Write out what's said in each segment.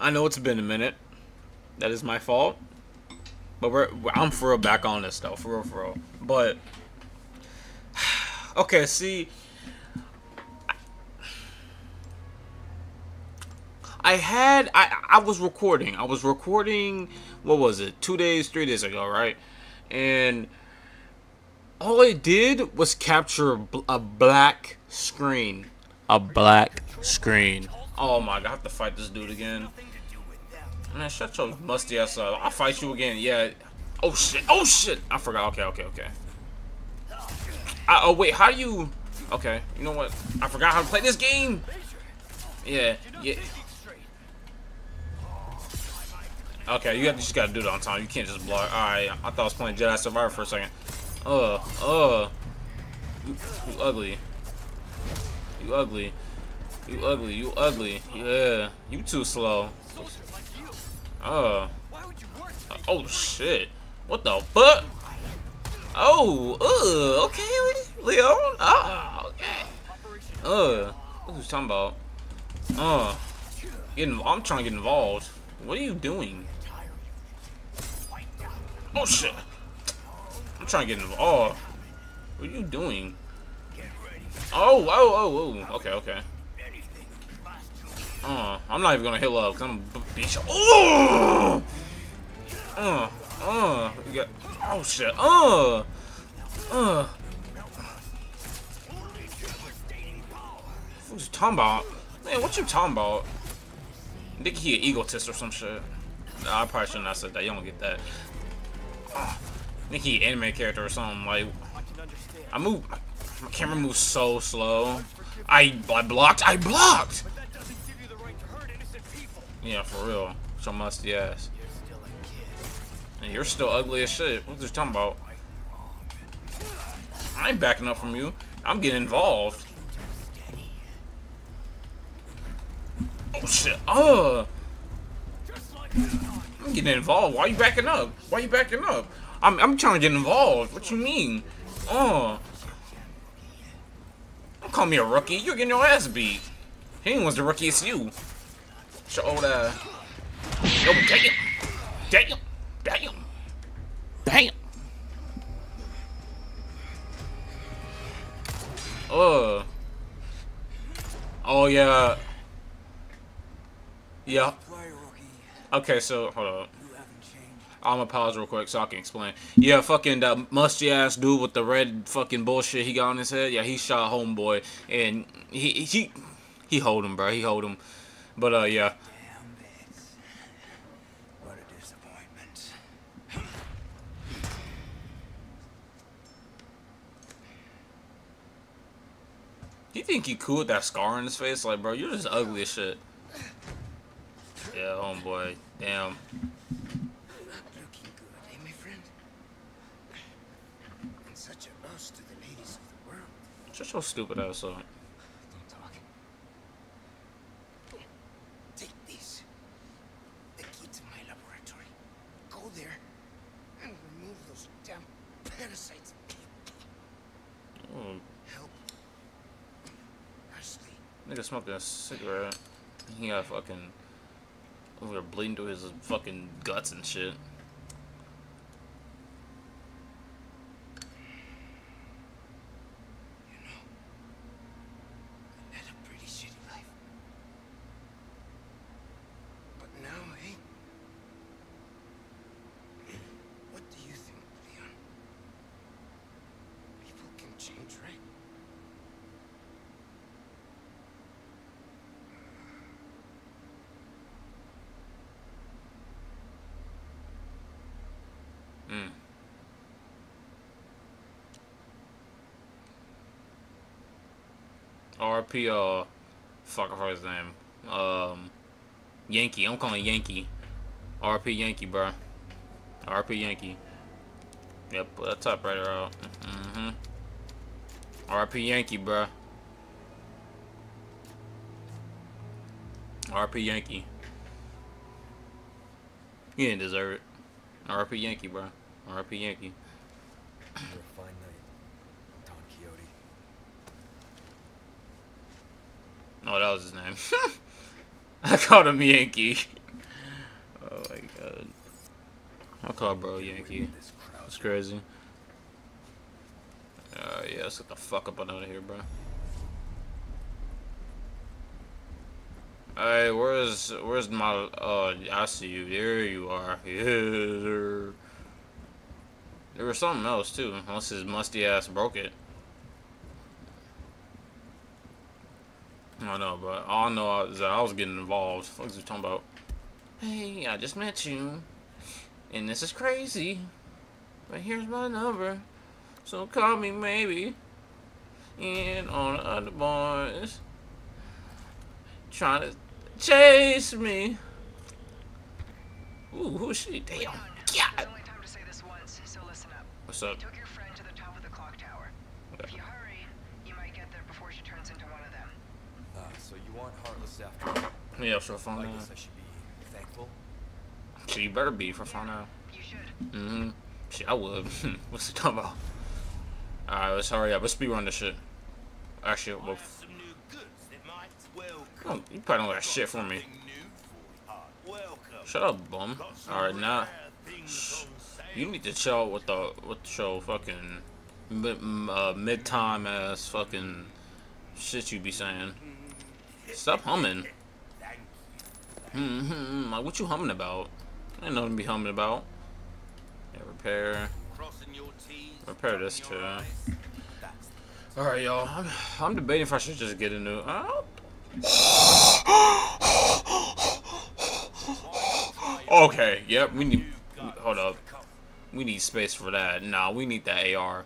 I know it's been a minute. That is my fault. But we're I'm for real back on this though, for real, for real. But okay, see, I had I I was recording. I was recording. What was it? Two days, three days ago, right? And all it did was capture a black screen. A black screen. Oh my god, I have to fight this dude again. Man, shut your musty ass up. I'll fight you again. Yeah. Oh shit. Oh shit. I forgot. Okay, okay, okay. I, oh wait, how do you? Okay, you know what? I forgot how to play this game. Yeah, yeah. Okay, you, have, you just gotta do it on time. You can't just block. Alright, I thought I was playing Jedi Survivor for a second. Uh, uh. You, you ugly. You ugly. You ugly. You ugly. Yeah. You too slow. Uh. Oh, shit. What the fuck? Oh, uh, okay, Leon. Ah, okay. Uh, who's talking about? Uh, getting, I'm trying to get involved. What are you doing? Oh shit! I'm trying to get involved. Oh, what are you doing? Oh, oh, oh, oh. Okay, okay. Uh, I'm not even gonna heal up I'm gonna beat you. Oh! Uh, uh, you got. Oh shit. Uh, uh. Who's talking about? Man, what you talking about? I think he an egotist or some shit. Nah, I probably shouldn't have said that. You don't get that. I think he an anime character or something. Like, I move. My camera moves so slow. I I blocked. I blocked. Yeah, for real. So musty ass. And you're still ugly as shit. What are you talking about? I ain't backing up from you. I'm getting involved. Oh shit. Oh. I'm getting involved. Why are you backing up? Why are you backing up? I'm, I'm trying to get involved. What you mean? Oh. Don't call me a rookie. You're getting your ass beat. He was the rookie, it's you. Your old uh Yo, damn. Damn. Damn. Damn. Oh. Oh yeah. Yeah. Okay, so hold on. I'm gonna pause real quick so I can explain. Yeah, fucking that musty ass dude with the red fucking bullshit he got on his head. Yeah, he shot homeboy and he he he hold him, bro. He hold him. But uh, yeah. You think he cool with that scar on his face? Like, bro, you're just ugly as shit. Yeah, homeboy. Damn. Shut your stupid ass up. Don't talk. Take this. The key to my laboratory. Go there and remove those damn parasites. Help. Nigga smoking a cigarette. He got fucking over bleeding through his fucking guts and shit. You know, I led a pretty shitty life. But now, hey? What do you think, Leon? People can change, right? Mm. RP, uh, fuck, forgot his name. Um, Yankee. I'm calling Yankee. RP Yankee, bro. RP Yankee. Yep, put that typewriter out. Mm-hmm. RP Yankee, bro. RP Yankee. He didn't deserve it. RP Yankee, bro. RP Yankee. Oh, that was his name. I called him Yankee. oh my god. I called bro Yankee. That's crazy. Uh, yeah, let's get the fuck up out of here, bro. Hey, where's where's my? Uh, I see you. There you are. Yeah. There was something else too. Unless his musty ass broke it. I know, but all I know is that I was getting involved. What was he talking about? Hey, I just met you, and this is crazy. But here's my number, so call me maybe. And on the other boys, trying to chase me. Ooh, who's she? Damn. Yeah. There's only time to say this once, so. What's up? You took your friend to the top of the clock tower. If you hurry, you might get there before she turns into one of them. Ah, so you want Heartless after all. Yeah, for fun. I out. guess I should be thankful. She better be for fun out. You should. Mm-hmm. Shit, I would. What's he talking about? Alright, let's hurry up. Let's speedrun this shit. Actually, well, some new goods that might welcome. oh, you probably don't got shit for me. New for you. Shut up, bum. Alright, now rare things on sale. you need to chill with the with the show fucking mid, uh, mid time ass fucking shit you be saying. Stop humming. Mm-hmm. Like what you humming about? I ain't nothing to be humming about. Yeah, repair. Repair this too. All right, y'all. I'm, I'm debating if I should just get into. Uh, okay. Yep. We need. Hold up. We need space for that. Nah, we need that AR.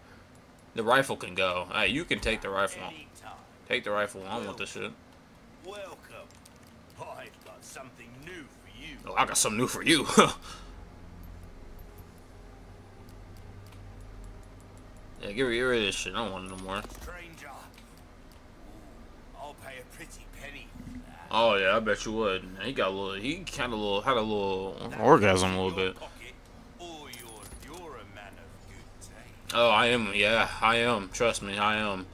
The rifle can go. Hey, you can take the rifle. Take the rifle. I don't want this shit. Welcome. I've got something new for. Oh, I got something new for you. yeah, get rid, get rid of this shit. I don't want it no more. Stranger. I'll pay a pretty penny. Oh yeah, I bet you would. He got a little. He kind of little had a little orgasm a little bit. pocket, you're, you're a man of good taste. Oh, I am. Yeah, I am. Trust me, I am.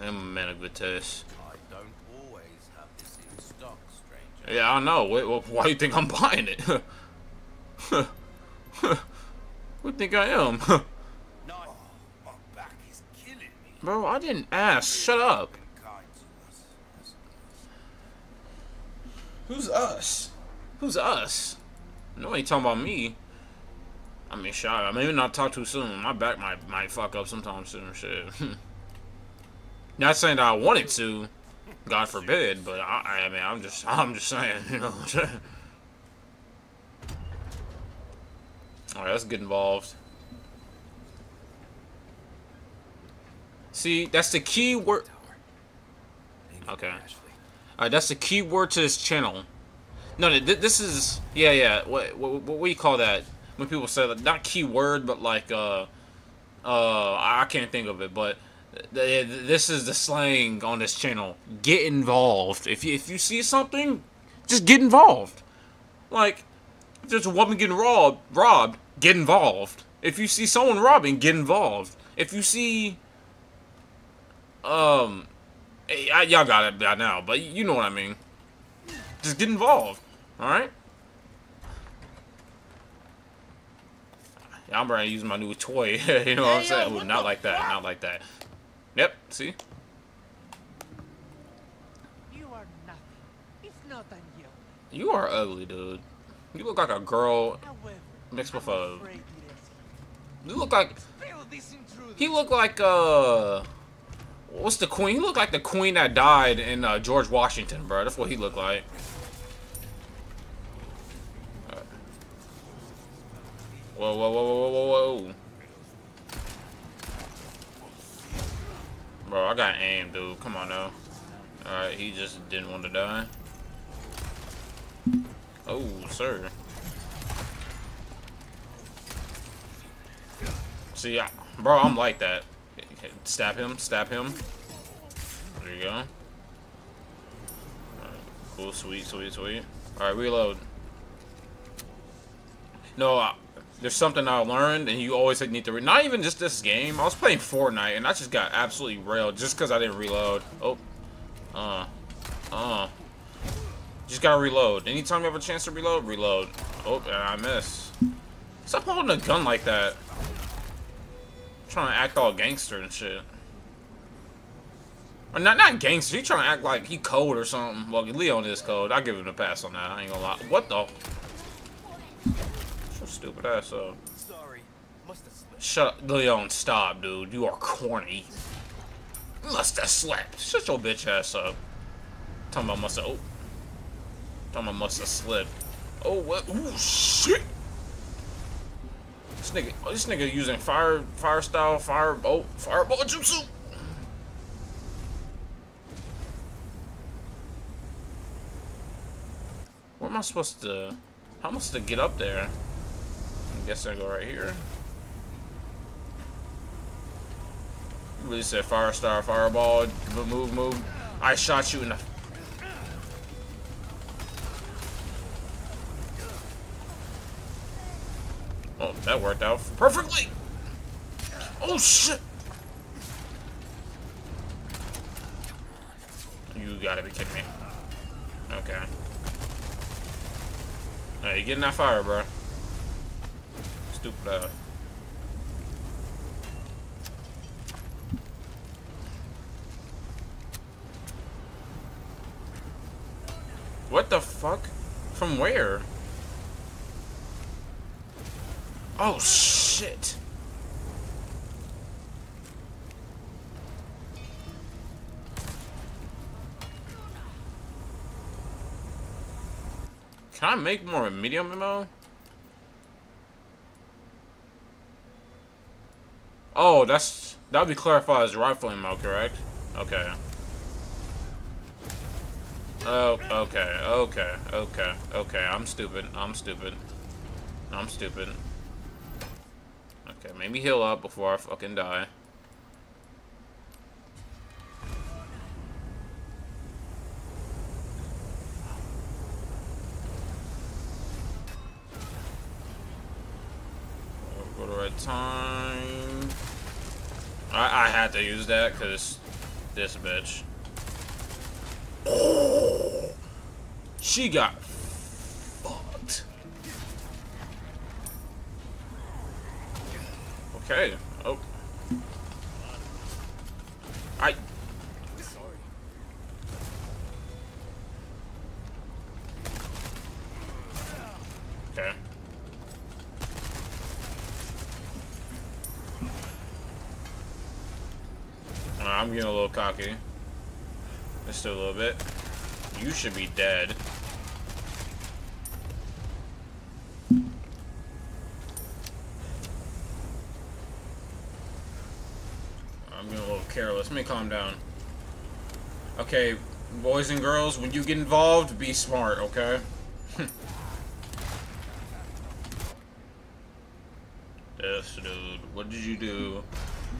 I am a man of good taste. I don't always have this in stock, stranger. Yeah, I know. Why do you think I'm buying it? Who think I am? Bro, I didn't ask. Shut up. Who's us? Who's us? No, ain't talking about me. I mean, shut up. Maybe not talk too soon. My back might might fuck up sometime soon. Shit. not saying that I wanted to. God forbid. But I, I mean, I'm just, I'm just saying. You know. All right, let's get involved. See, that's the key word. Okay. Alright, that's the key word to this channel. No, th th- this is yeah, yeah. What, what what do you call that? When people say that, not key word, but like uh, uh, I can't think of it, but th th this is the slang on this channel. Get involved. If you if you see something, just get involved. Like, if there's a woman getting robbed, robbed, get involved. If you see someone robbing, get involved. If you see, um, I, y'all got it by now, but you know what I mean. Just get involved, all right? Yeah, I'm ready to use my new toy. you know what I'm saying? Ooh, not like that. Not like that. Yep. See? You are nothing. If not, I'm guilty. You are ugly, dude. You look like a girl mixed with a. afraid it is. You look like. Expel this intruder. He looked like uh. What's the queen? He looked like the queen that died in uh, George Washington, bro. That's what he looked like. Whoa, whoa, whoa, whoa, whoa, whoa. Bro, I got aim, dude. Come on now. Alright, he just didn't want to die. Oh, sir. See, I, bro, I'm like that. Stab him, stab him. There you go. Alright, cool, sweet, sweet, sweet. Alright, reload. No, I, there's something I learned, and you always need to. Re not even just this game. I was playing Fortnite, and I just got absolutely railed just because I didn't reload. Oh, uh, uh. Just gotta reload. Anytime you have a chance to reload, reload. Oh, and I miss. Stop holding a gun like that. trying to act all gangster and shit. Or not, not gangster. He trying to act like he cold or something. Well, Leon is cold. I'll give him a pass on that. I ain't gonna lie. What the? Stupid ass up. Sorry. Must have slipped. Shut Leon, stop, dude. You are corny. Must have slept. Shut your bitch ass up. Talking about must have. Oh. Talking about must have slipped. Oh, what? Ooh, shit. This nigga, oh, this nigga using fire, fire style, fire, oh, fireball jutsu. Where am I supposed to? How am I supposed to get up there? Guess I go right here. You really said fire star, fireball, move, move. I shot you in the. Oh, that worked out perfectly. Oh shit! You gotta be kidding me. Okay. Hey, you getting that fire, bro. Stupid uh What the fuck? From where? Oh shit. Can I make more medium ammo? Oh, that's that would be clarified as rifle ammo, correct? Okay. Oh, okay, okay, okay, okay. I'm stupid. I'm stupid. I'm stupid. Okay, maybe heal up before I fucking die. Go to right time. I, I had to use that because this bitch. Oh, she got fucked. Okay. Oh. I. Okay. Uh, I'm getting a little cocky. Just a little bit. You should be dead. I'm getting a little careless. Let me calm down. Okay, boys and girls, when you get involved, be smart, okay? this dude, what did you do?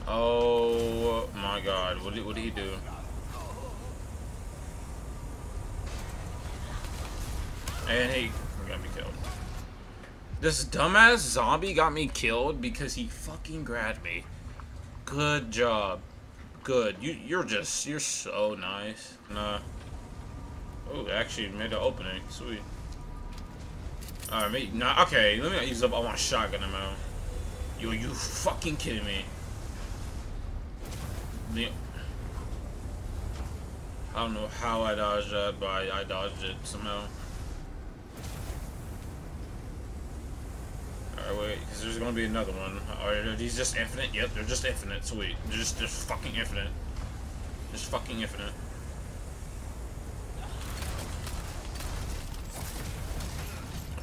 Oh my god, what did, what did he do? And he got me killed. This dumbass zombie got me killed because he fucking grabbed me. Good job. Good. You you're just you're so nice. Nah. Oh, actually made an opening. Sweet. Alright, me nah okay, let me use up all my shotgun ammo. Yo, you fucking kidding me? Me I don't know how I dodged that, but I, I dodged it somehow. Wait, because there's gonna be another one. Are these just infinite? Yep, they're just infinite. Sweet. They're just, just fucking infinite. Just fucking infinite.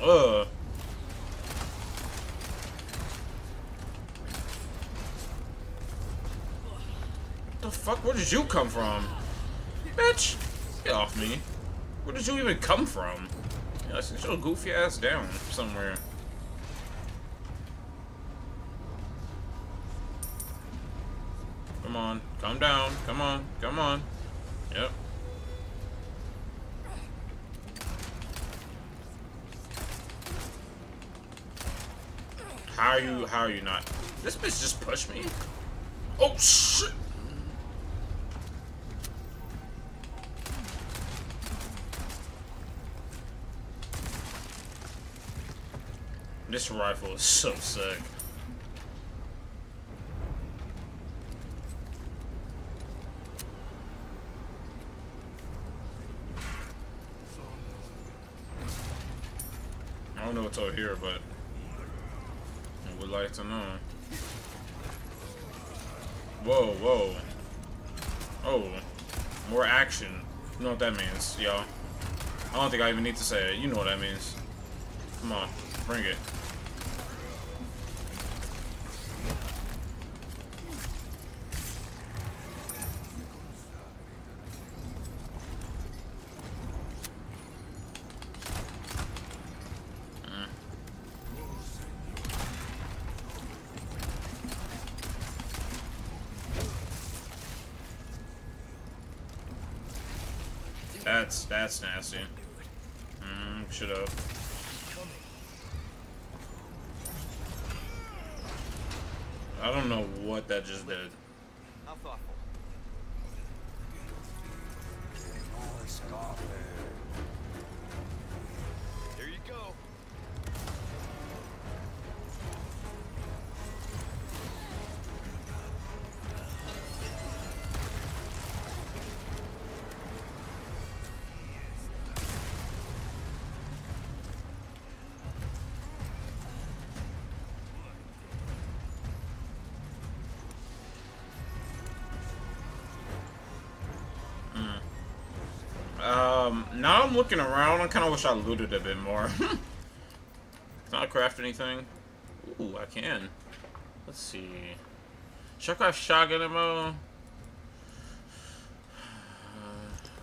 Ugh. The fuck? Where did you come from? Bitch! Get off me. Where did you even come from? Yeah, sit your goofy ass down somewhere. Come on. Calm down. Come on. Come on. Yep. How are you, how are you not? This bitch just pushed me. Oh, shit. This rifle is so sick. Over here, but I would like to know. Whoa, whoa. Oh, more action. You know what that means, y'all. I don't think I even need to say it. You know what that means. Come on, bring it. That's that's nasty. Mm, should have. I don't know what that just did. How thoughtful. Looking around. I kind of wish I looted a bit more. can I craft anything? Ooh, I can. Let's see. Should I craft shotgun ammo?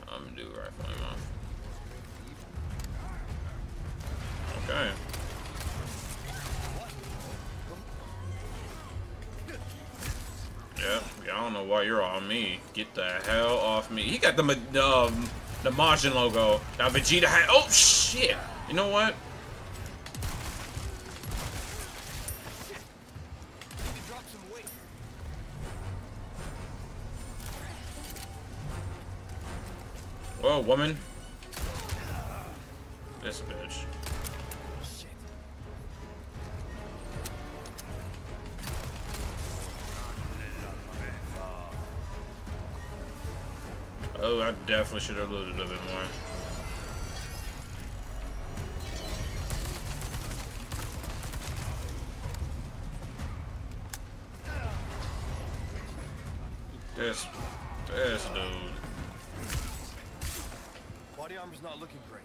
I'm gonna do rifle ammo. Okay. Yeah, I don't know why you're on me. Get the hell off me. He got the, um, the Majin logo. Now Vegeta had. Oh shit! You know what? Whoa, woman. This bitch. I definitely should have looted a bit more. This, this dude. Body armor's not looking great.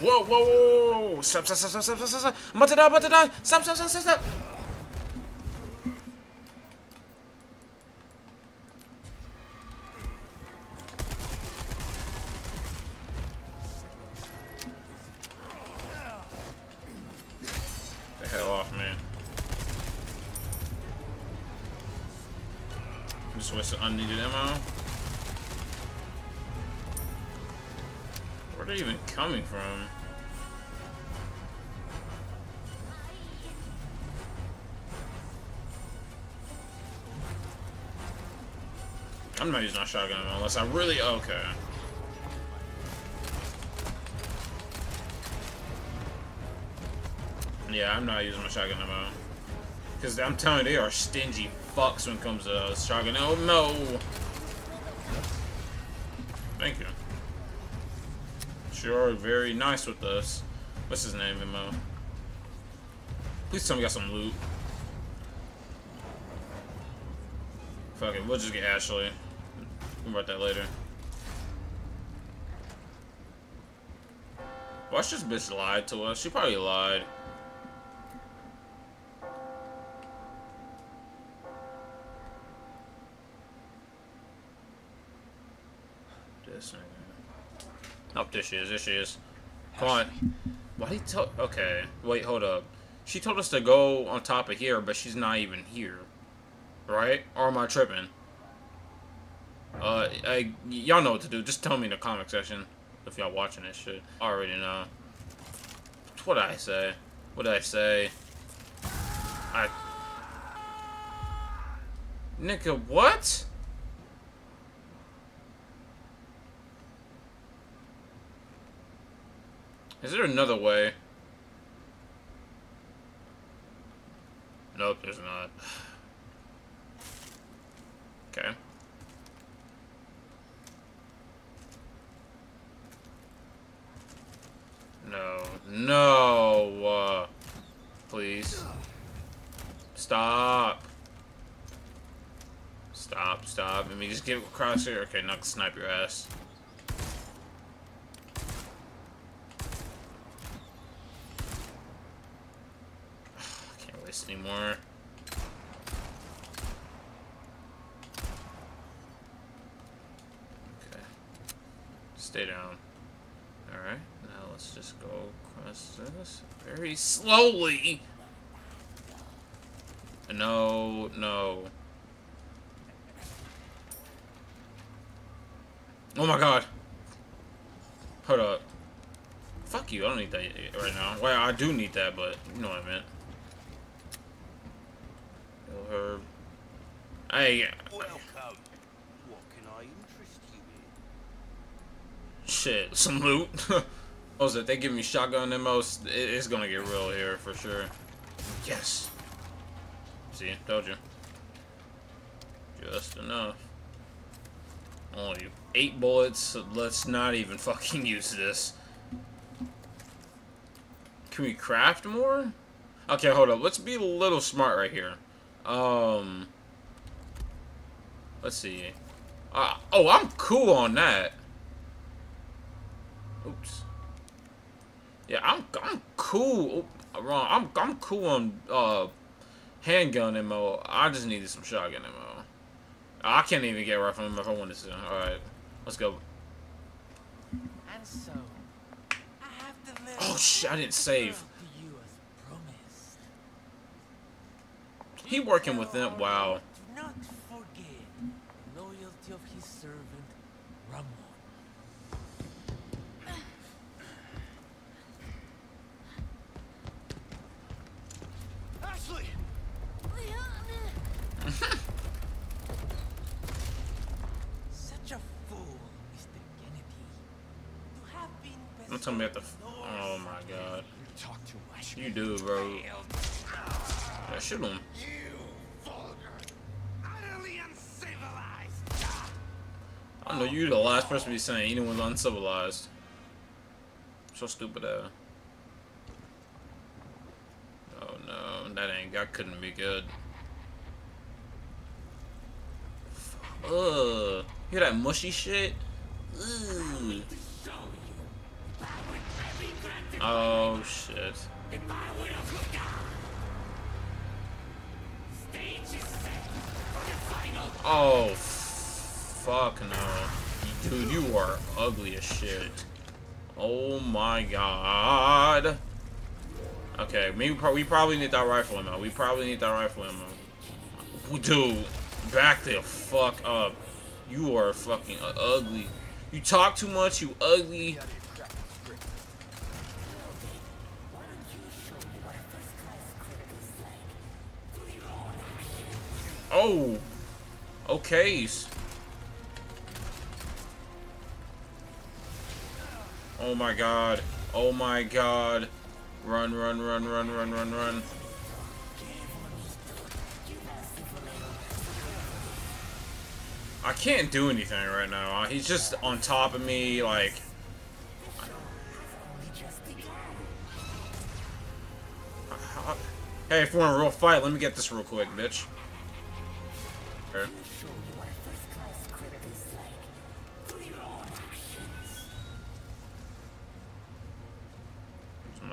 Whoa, whoa, whoa, whoa, whoa! Stop, stop, stop, stop, stop, stop, stop, stop! I'm about to die, I'm about to die! Stop, stop, stop, stop, stop! Just wasted unneeded ammo. Where are they even coming from? I'm not using my shotgun unless I really okay. Yeah, I'm not using my shotgun ammo. Because I'm telling you, they are stingy fucks when it comes to uh, shotgun. Oh no! Thank you. Sure, very nice with us. What's his name, Mo? Please tell me you got some loot. Fuck it, we'll just get Ashley. We'll about that later. Watch this bitch lied to us. She probably lied. This nigga. Oh, there she is. There she is. Come on. Why did he tell? Okay. Wait, hold up. She told us to go on top of here, but she's not even here. Right? Or am I tripping? Uh, I, y'all know what to do. Just tell me in the comment section if y'all watching this shit. I already know. What did I say? What did I say? I... Nigga, what? Is there another way? Nope, there's not. Okay. No. No! Uh, please. Stop. Stop, stop. Let me just get across here. Okay, now I can snipe your ass. Can't anymore. Okay. Stay down. Alright, now let's just go across this very slowly. No, no. Oh my god. Hold up. Fuck you, I don't need that right now. Well, I do need that, but you know what I meant. Kill her. Hey, Welcome. What can I interest you in? shit, some loot. what was it? They give me shotgun ammo. It- It's gonna get real here for sure. Yes. See, told you. Just enough. Oh, Only eight bullets. So let's not even fucking use this. Can we craft more? Okay, hold up. Let's be a little smart right here. Um. Let's see. Uh, oh, I'm cool on that. Oops. Yeah, I'm I'm cool. Oop, wrong. I'm I'm cool on uh handgun ammo. I just needed some shotgun ammo. I can't even get right rifle ammo if I wanted to. All right, let's go. And so, I have delivered Oh shit! I didn't save. to you as promised. He working with them. Wow. Not forget loyalty of his servant, Ramon. Ashley! Such a fool, Mr. Kennedy. To have been Don't tell me at the. Oh my god. You do, bro. Yeah, shoot him. I know you're the last person to be saying anyone's uncivilized. So stupid. Oh no, that ain't. That couldn't be good. Ugh. Hear that mushy shit? Ugh. Oh shit. Oh, fuck no. Dude, you are ugly as shit. Oh my god. Okay, maybe pro we probably need that rifle ammo. We probably need that rifle ammo. Dude, back the fuck up. You are fucking ugly. You talk too much, you ugly. Oh. Okay. Oh my god. Oh my god. Run, run, run, run, run, run, run. I can't do anything right now. Uh, he's just on top of me, like... Uh, uh, hey, if we're in a real fight, let me get this real quick, bitch. Okay.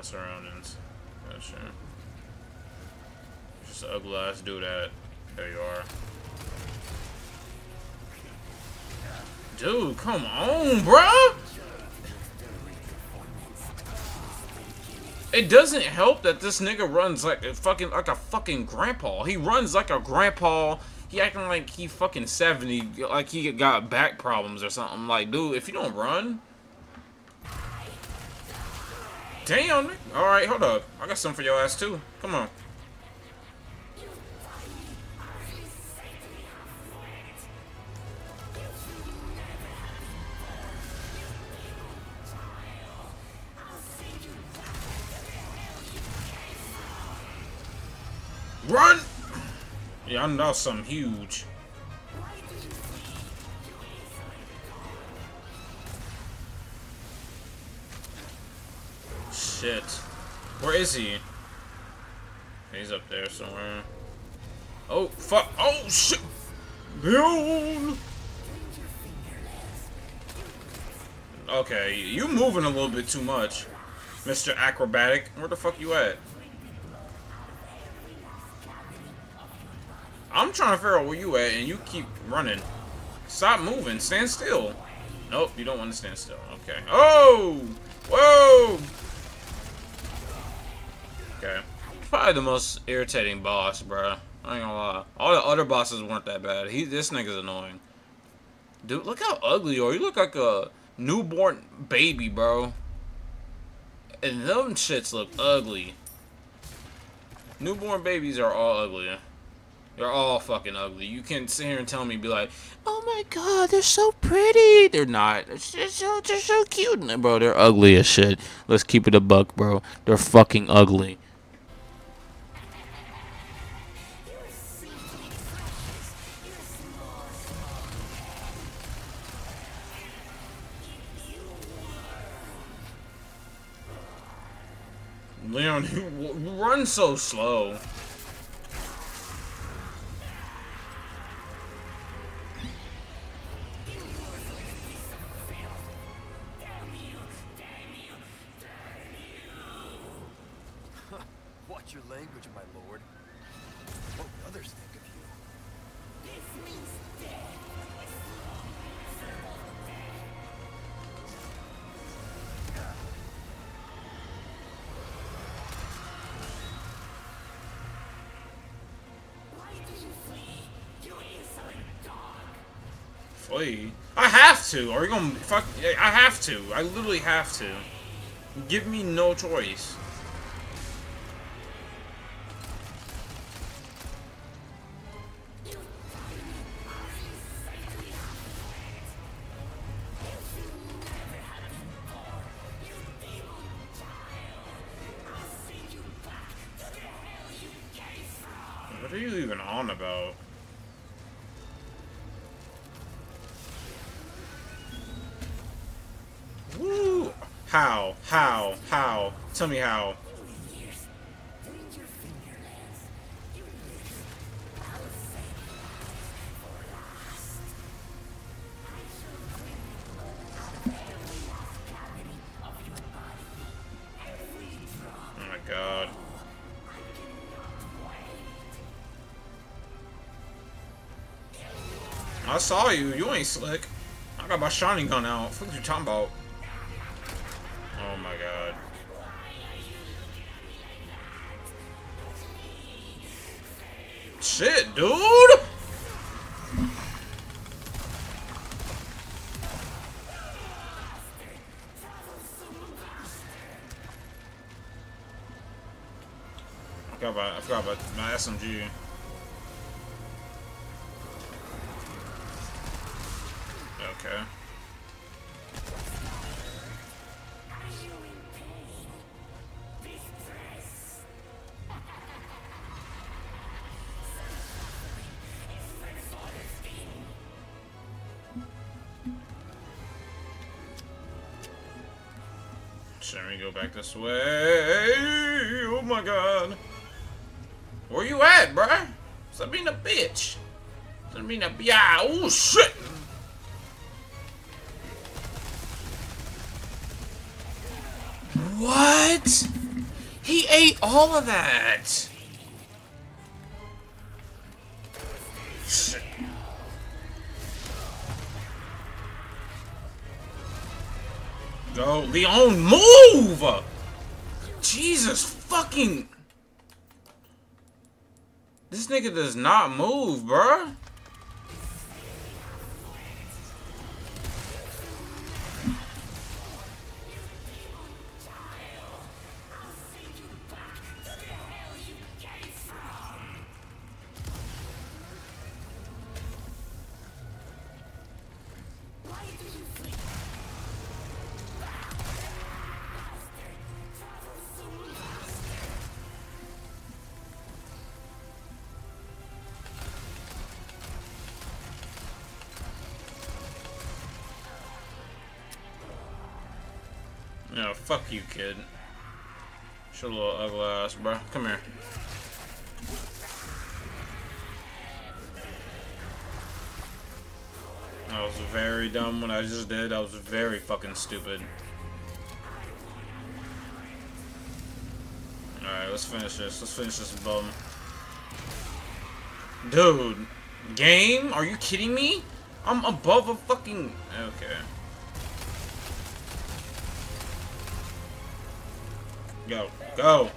Surroundings? Gotcha. Oh, Just an ugly ass dude at. There you are. Dude, come on, bruh! It doesn't help that this nigga runs like a fucking like a fucking grandpa. He runs like a grandpa. He acting like he fucking 70, like he got back problems or something. Like, dude, if you don't run damn. Alright, hold up. I got something for your ass, too. Come on. Run! Yeah, I know something huge. Shit. Where is he? He's up there somewhere. Oh, fuck. Oh, shit. Down. Okay, you moving a little bit too much, Mr. Acrobatic. Where the fuck you at? I'm trying to figure out where you at, and you keep running. Stop moving. Stand still. Nope, you don't want to stand still. Okay. Oh! Whoa! Okay. Probably the most irritating boss, bro. I ain't gonna lie. All the other bosses weren't that bad. He, this nigga's annoying. Dude, look how ugly you are. You look like a newborn baby, bro. And them shits look ugly. Newborn babies are all ugly. They're all fucking ugly. You can sit here and tell me, be like, "Oh my god, they're so pretty." They're not. They're so, they're so cute, bro. They're ugly as shit. Let's keep it a buck, bro. They're fucking ugly. Leon, you, run so slow. Flee? I have to. Are you gonna fuck? I have to. I literally have to. Give me no choice. Tell me how. Oh my god. I saw you. You ain't slick. I got my shining gun out. What are you talking about? Shit, dude! I forgot about, I forgot about my SMG. Go back this way? Oh my god. Where you at, bruh? Stop being a bitch. Stop being a yeah. Oh shit. What? He ate all of that. Go, Leon, move! Jesus fucking. This nigga does not move, bruh. Fuck you, kid. Show little ugly ass, bro. Come here. That was very dumb what I just did. That was very fucking stupid. Alright, let's finish this. Let's finish this bum. Dude. Game? Are you kidding me? I'm above a fucking... Okay. Go. Go.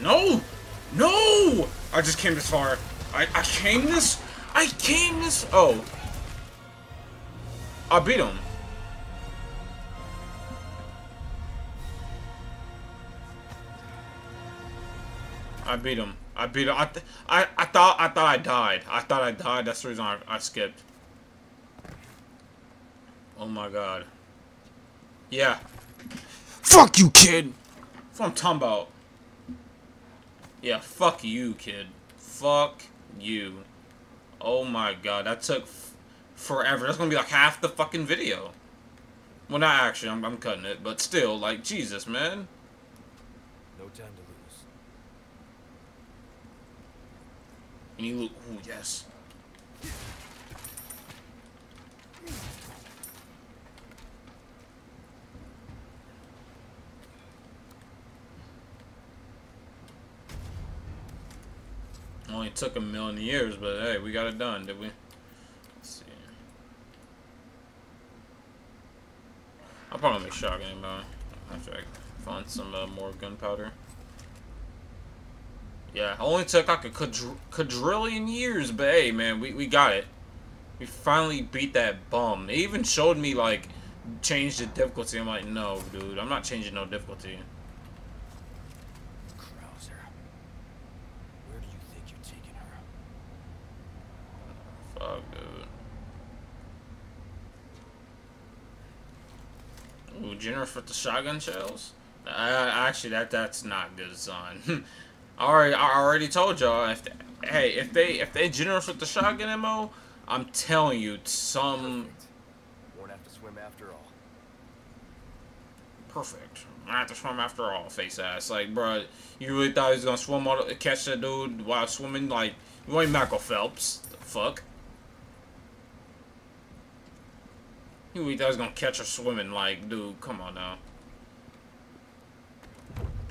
No! No! I just came this far. I, I came this? I came this? Oh. I beat him. I beat him. I beat him. I, I, I thought I thought I died. I thought I died. That's the reason I, I skipped. Oh my god. Yeah. Fuck you, kid! That's what I'm talking about. Yeah, fuck you, kid. Fuck you. Oh my god, that took forever. That's gonna be like half the fucking video. Well, not actually, I'm, I'm cutting it, but still, like, Jesus, man. No time to lose. And you look, ooh, yes. Only took a million years, but hey, we got it done, did we? I'll probably make shotgun ammo after I find some uh, more gunpowder. Yeah, only took like a quadr quadrillion years, but hey, man, we, we got it. We finally beat that bum. It even showed me, like, change the difficulty. I'm like, no, dude, I'm not changing no difficulty. Krauser. Where do you think you're taking her? Fuck, dude. Ooh, generous with the shotgun shells? Uh, actually, that that's not good, son. I already, I already told y'all. If they, hey, if they if they generous with the shotgun ammo, I'm telling you, some Perfect. Won't have to swim after all. perfect. I have to swim after all, face ass. Like, bro, you really thought he was gonna swim all the, catch that dude while swimming? Like, you ain't Michael Phelps. The fuck. You really thought he was gonna catch her swimming? Like, dude, come on now.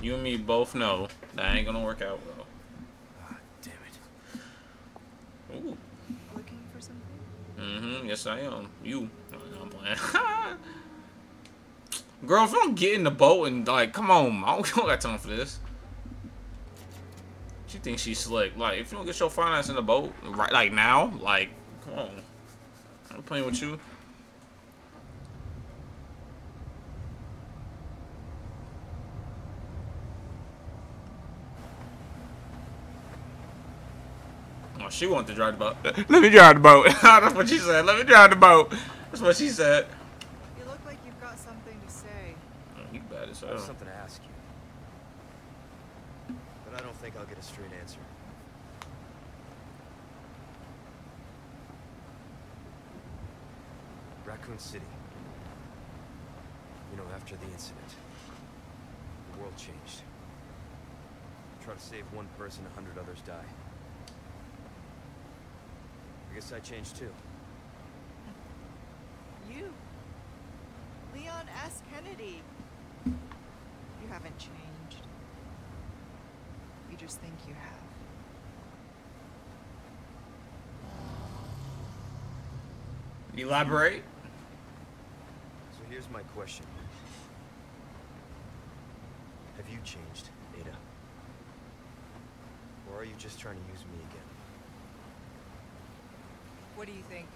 You and me both know that ain't gonna work out well. Ah, damn it. Ooh. Looking for something? Mm-hmm. Yes, I am. You. No, I'm playing. Girl, if you don't get in the boat and, like, come on. I don't, I don't got time for this. She thinks she's slick. Like, if you don't get your finance in the boat, right, like, now, like, come on. I'm playing with you. She wanted to drive the boat. Let me drive the boat. That's what she said. Let me drive the boat. That's what she said. You look like you've got something to say. Oh, you bad as I hell. something to ask you. But I don't think I'll get a straight answer. Raccoon City. You know, after the incident, the world changed. Try to save one person, a hundred others die. I guess I changed too. You? Leon S. Kennedy. You haven't changed. You just think you have. Elaborate. So here's my question. Have you changed, Ada? Or are you just trying to use me again? What do you think?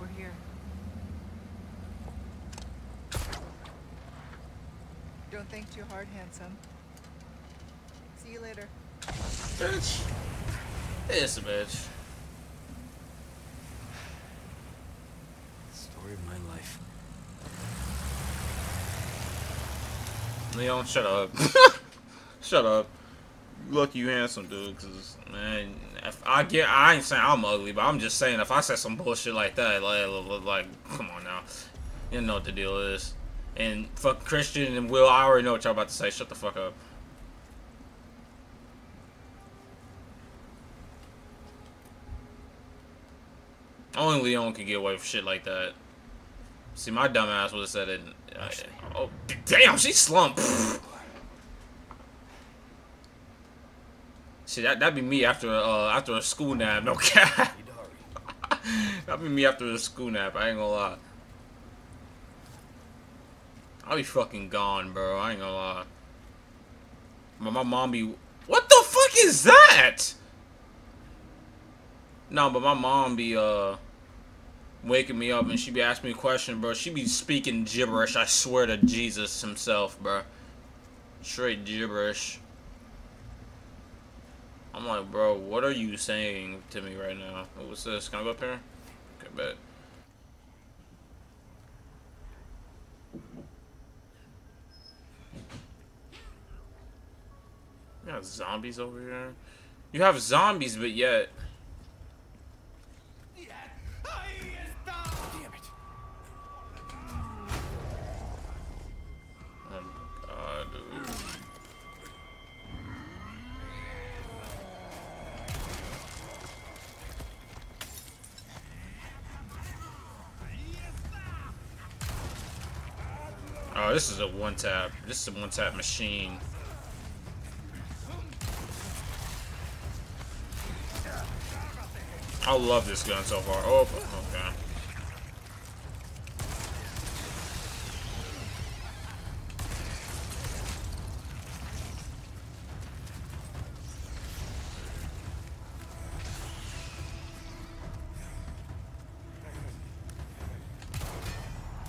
We're here. Don't think too hard, handsome. See you later. Bitch. It's a bitch. Story of my life. Leon, shut up. shut up. Lucky you handsome, dude, because, man, if I get, I ain't saying I'm ugly, but I'm just saying if I said some bullshit like that, like, like come on now, you know what the deal is. And fuck Christian and Will, I already know what y'all about to say. Shut the fuck up. Only Leon can get away with shit like that. See, my dumbass would have said it. Uh, oh, damn, she slumped. See, that that'd be me after uh after a school nap. No cap. that'd be me after a school nap. I ain't gonna lie. I'll be fucking gone, bro. I ain't gonna lie. My, my mom be. What the fuck is that? No, but my mom be uh waking me up and she be asking me a question, bro. She be speaking gibberish. I swear to Jesus himself, bro. Straight gibberish. I'm like, bro, what are you saying to me right now? What's this? Can I go up here? Okay, bet. You have zombies over here? You have zombies, but yet... This is a one tap. This is a one tap machine. I love this gun so far. Oh, okay.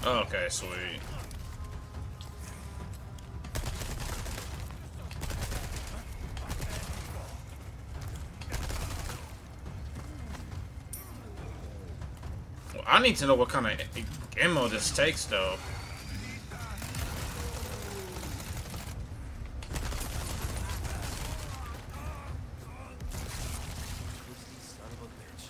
Okay, sweet. Need to know what kind of ammo this takes, though. Son of a bitch.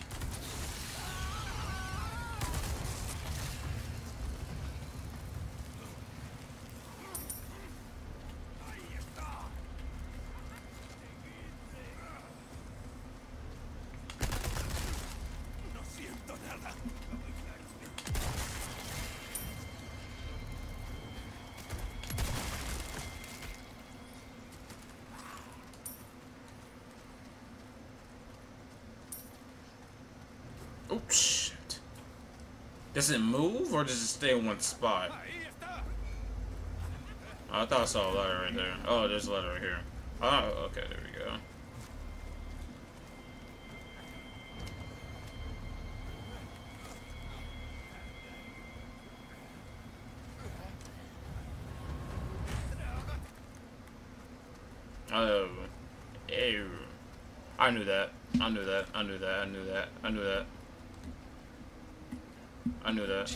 Oh, shit. Does it move, or does it stay in one spot? I thought I saw a letter right there. Oh, there's a letter right here. Oh, okay, there we go. Oh, ew. I knew that. I knew that. I knew that. I knew that. I knew that. I knew that.